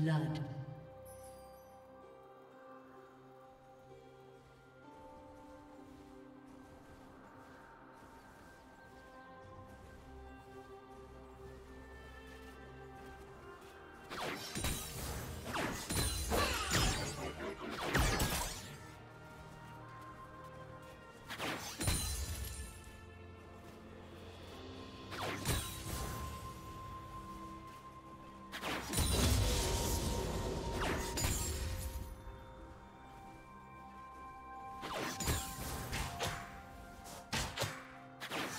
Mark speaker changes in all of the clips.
Speaker 1: Blood.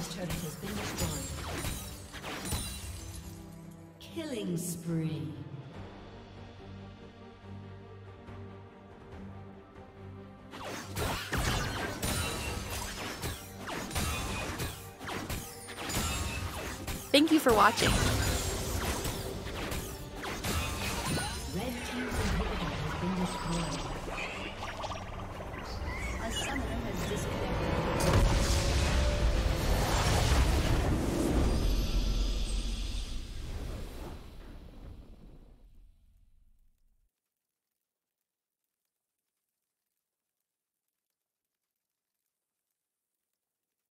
Speaker 1: Team's turret has been destroyed. Killing spree.
Speaker 2: Thank you for watching.